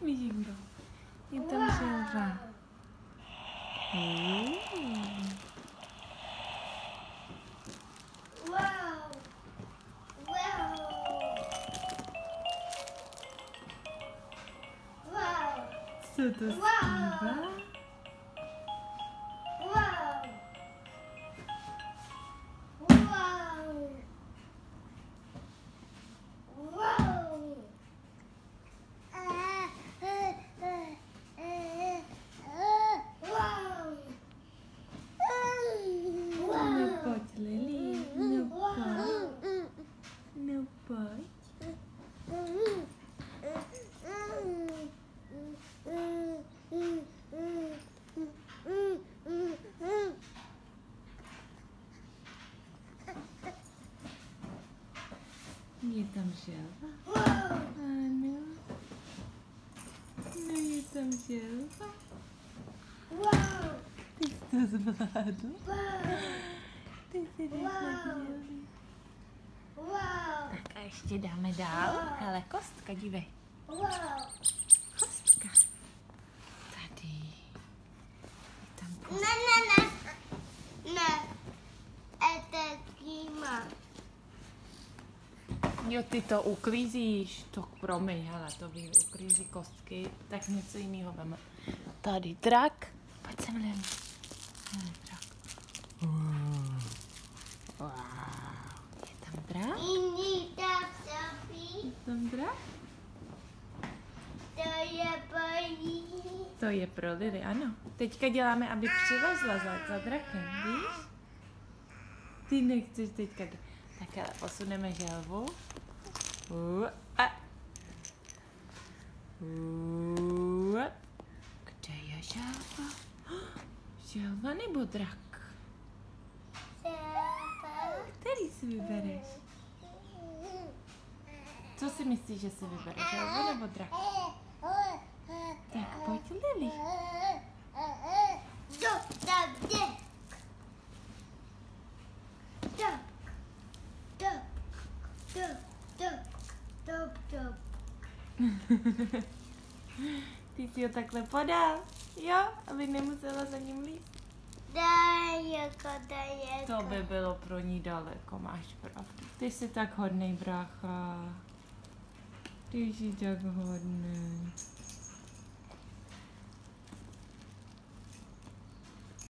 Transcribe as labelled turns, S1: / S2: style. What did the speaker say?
S1: pojď, Míšinko. Je tam želva. Mm.
S2: Wow. Wow. Wow.
S1: Je tam želva? Ano. No je tam.
S2: Wow.
S1: Ty jsi to zvládl? Ty jsi.
S2: Wow.
S1: Tak a ještě dáme dál. Hele, kostka, dívej. Kostka. Tady. Je tam
S2: Ne,
S1: kostka.
S2: ne, ne. Ne. Etekýma.
S1: Jo, ty to uklízíš. To promiň, hele, to ví, uklízí kostky. Tak něco jiného veme. Tady drak. Pojď sem, Lili. Hele, drak. Wow. Je tam drak? Je tam drak?
S2: To je bojí.
S1: To je pro Lily, ano. Teďka děláme, aby přivezla za, za drakem, víš? Ty nechceš teďka. Tak ale posuneme želvu. Kde je želva? Želva nebo drak? Který si vybereš? Co si myslíš, že si vybereš? Želvu nebo drak? Tak pojď, Lily. Ty si ho takhle podal, jo? Aby nemusela za ním líst.
S2: Daj, jako daj, jako.
S1: To by bylo pro ní daleko, máš pravdu. Ty jsi tak hodnej, brácha. Ty jsi tak hodnej.